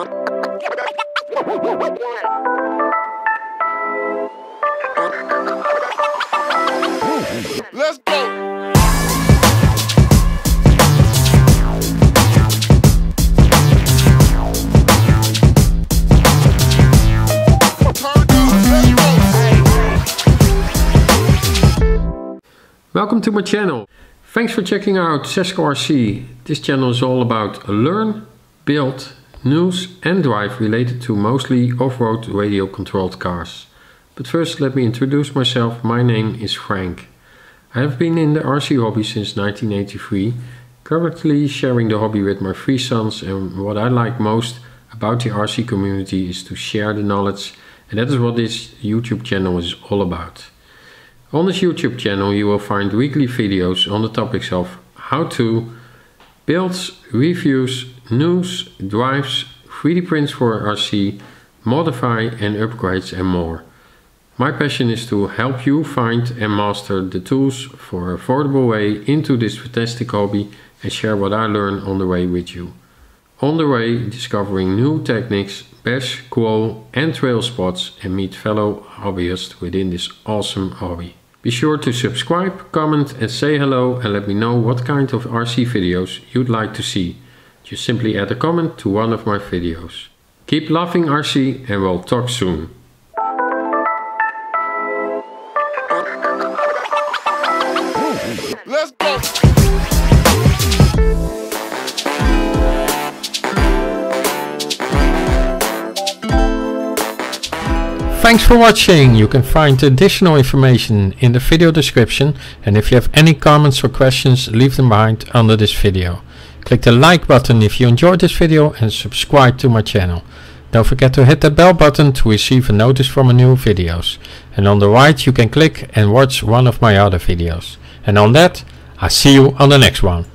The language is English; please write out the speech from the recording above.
Let's go. Welcome to my channel. Thanks for checking out Cesco RC. This channel is all about learn, build, news and drive related to mostly off-road radio controlled cars. But first let me introduce myself. My name is Frank. I have been in the RC hobby since 1983, currently sharing the hobby with my three sons and what I like most about the RC community is to share the knowledge and that is what this YouTube channel is all about. On this YouTube channel you will find weekly videos on the topics of how to, builds, reviews, news, drives, 3D prints for RC, modify and upgrades and more. My passion is to help you find and master the tools for affordable way into this fantastic hobby and share what I learn on the way with you. On the way discovering new techniques, bash, crawl and trail spots and meet fellow hobbyists within this awesome hobby. Be sure to subscribe, comment and say hello and let me know what kind of RC videos you'd like to see. Just simply add a comment to one of my videos. Keep loving RC and we'll talk soon. Thanks for watching. You can find additional information in the video description and if you have any comments or questions leave them behind under this video. Click the like button if you enjoyed this video and subscribe to my channel. Don't forget to hit the bell button to receive a notice from my new videos. And on the right you can click and watch one of my other videos. And on that, I see you on the next one.